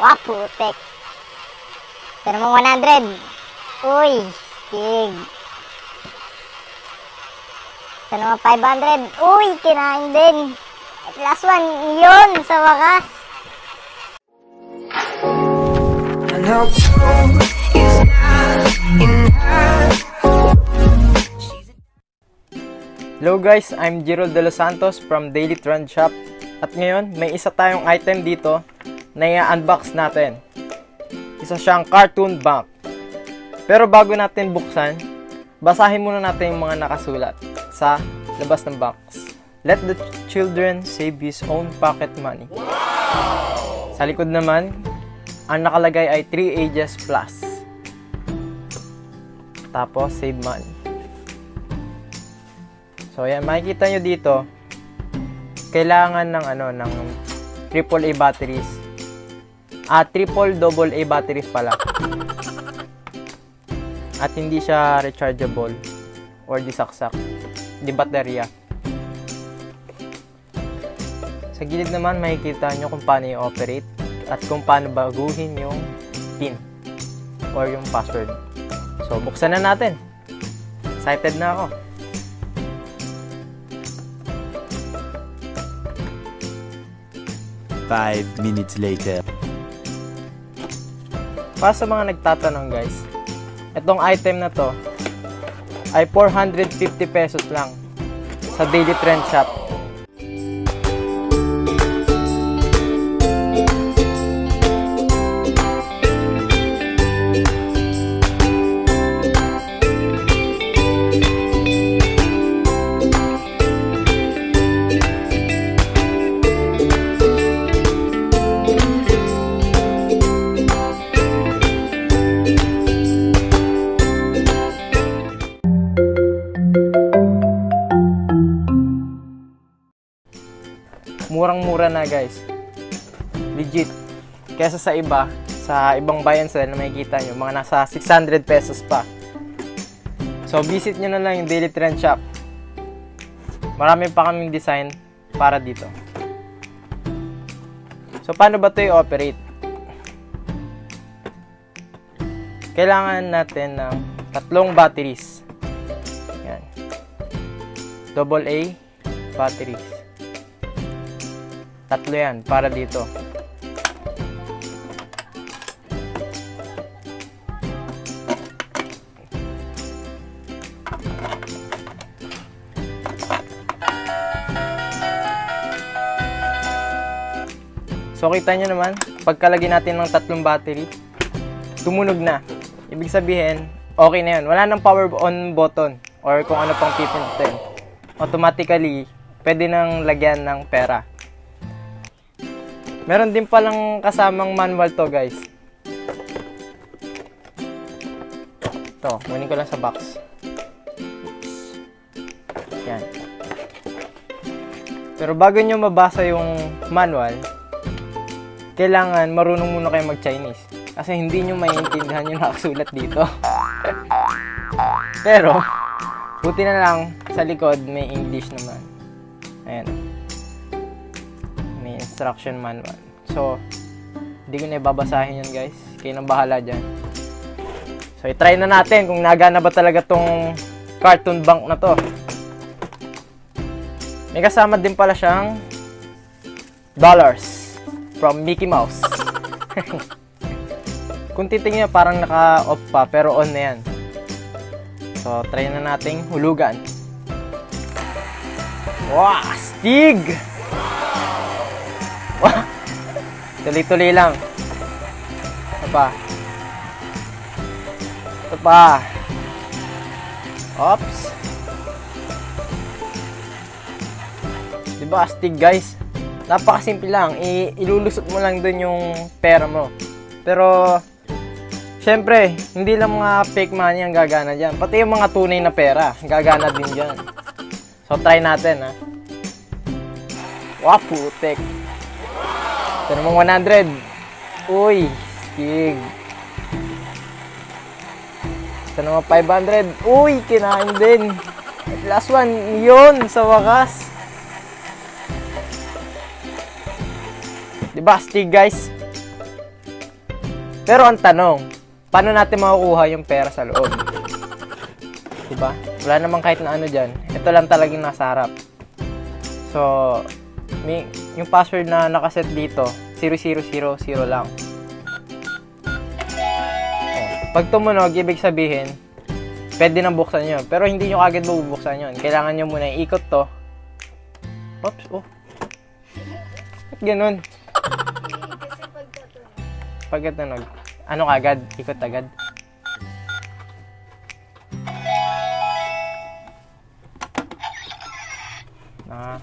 Wah, putek. Pero mo 100. Uy, stig. Ito naman 500. Uy, kinain din. At last one, yun, sa wakas. Hello guys, I'm Gerald De Los Santos from Daily Trend Shop. At ngayon, may isa tayong item dito na i-unbox natin. Isa siyang cartoon bank. Pero bago natin buksan, basahin muna natin yung mga nakasulat sa labas ng box. Let the children save his own pocket money. Sa likod naman, ang nakalagay ay 3 ages plus. Tapos, save money. So, yan, makikita nyo dito, kailangan ng ano, ng AAA batteries. Ah, triple double A batteries pala. At hindi siya rechargeable or disaksak. Di baterya. Sa gilid naman, makikita nyo kung paano i-operate at kung paano baguhin yung PIN or yung password. So, buksan na natin. Excited na ako. Five minutes later. Para sa mga nagtatanong guys, itong item na to ay 450 pesos lang sa Daily Trend Shop. Murang-mura na guys. Legit. Kesa sa iba, sa ibang bayan sila na makikita nyo, mga nasa 600 pesos pa. So, visit nyo na lang yung Daily Trend Shop. Marami pa kaming design para dito. So, paano ba ito i-operate? Kailangan natin ng tatlong batteries. Yan. Double A batteries. Tatlo yan para dito. So kita nyo naman, pagkalagay natin ng tatlong battery, tumunog na. Ibig sabihin, okay na yun. Wala nang power on button or kung ano pang pipindutin. Automatically, pwede nang lagyan ng pera. Meron din palang kasamang manual to guys. Ito, kunin ko lang sa box. Yan. Pero bago nyo mabasa yung manual, kailangan marunong muna kayo mag-Chinese. Kasi hindi nyo maiintindihan yung nakasulat dito. Pero, buti na lang sa likod may English naman. Ayan instruction manual. So, hindi ko na ibabasahin yun guys. Kayo nang bahala dyan. So, i-try na natin kung nagana ba talaga tong cartoon bank na to. May kasama din pala siyang dollars from Mickey Mouse. kung titingnan parang naka-off pa pero on na yan. So, try na nating hulugan. Wow! Stig! Tuloy-tuloy lang. Ito pa. Ito pa. Oops. Diba astig guys? Napakasimple lang. I ilulusot mo lang dun yung pera mo. Pero, syempre, hindi lang mga fake money ang gagana dyan. Pati yung mga tunay na pera, gagana din dyan. So, try natin ha. Wow, putek. Ito namang 100. Uy, stig. Ito namang 500. Uy, kinain din. Last one, yun, sa wakas. Diba, stig guys? Pero ang tanong, paano natin makukuha yung pera sa loob? Diba? Wala namang kahit na ano dyan. Ito lang talagang nasa harap. So, may, yung password na nakaset dito, 0000 lang. Oh, Pag tumunog, ibig sabihin, pwede nang buksan yun. Pero hindi nyo kagad mabubuksan yun. Kailangan nyo muna ikot to. Oops, oh. Ba't ganun? Pagkatunog. Ano kagad? Ikot agad. Ah.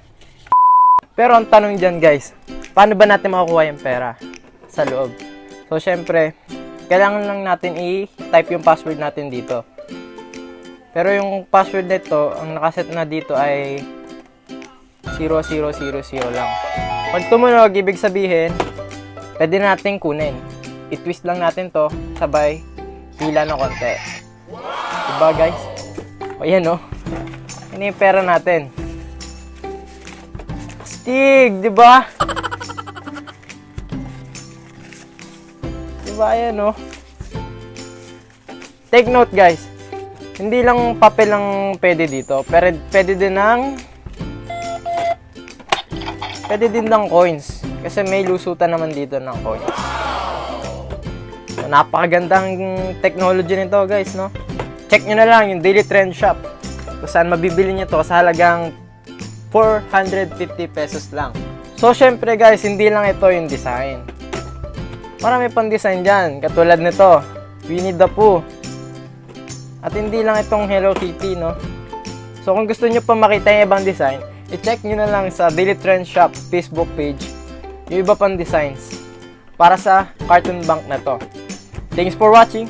Pero ang tanong dyan guys, paano ba natin makukuha yung pera sa loob? So syempre, kailangan lang natin i-type yung password natin dito. Pero yung password nito, ang nakaset na dito ay 0000 lang. Pag tumunog, ibig sabihin, pwede natin kunin. I-twist lang natin to, sabay, hila ng konti. Diba guys? O yan o. Yan yung pera natin. Astig, di ba? Di ba yan, no? Take note, guys. Hindi lang papel ang pwede dito, pero pwede din ng pwede din ng coins kasi may lusutan naman dito ng coins. So, napakagandang technology nito, guys, no? Check nyo na lang yung Daily Trend Shop. Kung saan mabibili nyo to sa halagang 450 pesos lang. So, syempre guys, hindi lang ito yung design. Marami pang design dyan. Katulad nito, Winnie the Pooh. At hindi lang itong Hello Kitty, no? So, kung gusto nyo pa makita yung ibang design, i-check nyo na lang sa Daily Trend Shop Facebook page yung iba pang designs para sa cartoon bank na to. Thanks for watching!